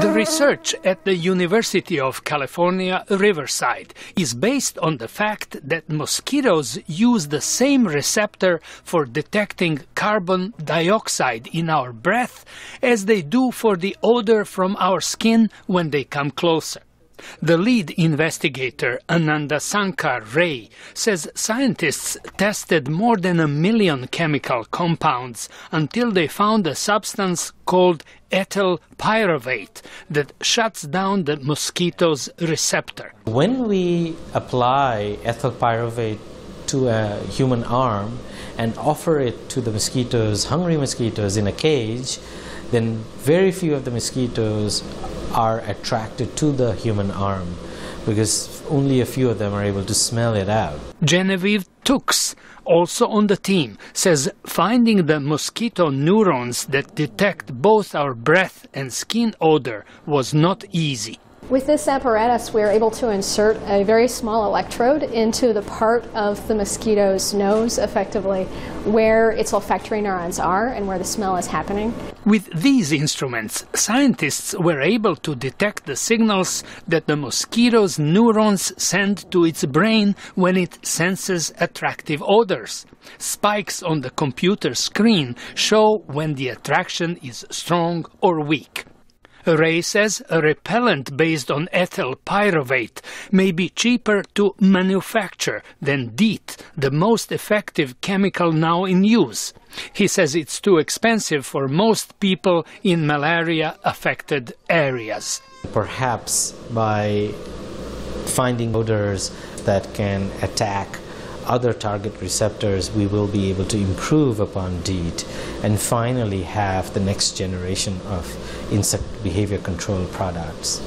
The research at the University of California, Riverside is based on the fact that mosquitoes use the same receptor for detecting carbon dioxide in our breath as they do for the odor from our skin when they come closer. The lead investigator, Anandasankar Ray, says scientists tested more than a million chemical compounds until they found a substance called ethyl pyruvate that shuts down the mosquito's receptor. When we apply ethyl pyruvate to a human arm and offer it to the mosquitoes, hungry mosquitoes in a cage, then very few of the mosquitoes are attracted to the human arm because only a few of them are able to smell it out. Genevieve Tauxe, also on the team, says finding the mosquito neurons that detect both our breath and skin odor was not easy. With this apparatus, we are able to insert a very small electrode into the part of the mosquito's nose, effectively, where its olfactory neurons are and where the smell is happening. With these instruments, scientists were able to detect the signals that the mosquito's neurons send to its brain when it senses attractive odors. Spikes on the computer screen show when the attraction is strong or weak. Ray says a repellent based on ethyl pyruvate may be cheaper to manufacture than DEET, the most effective chemical now in use. He says it's too expensive for most people in malaria affected areas. Perhaps by finding odors that can attack other target receptors, we will be able to improve upon DEET and finally have the next generation of insect behavior control products.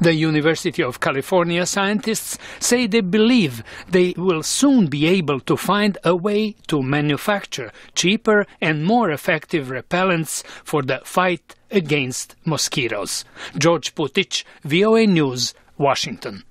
The University of California scientists say they believe they will soon be able to find a way to manufacture cheaper and more effective repellents for the fight against mosquitoes. George Putic, VOA News, Washington.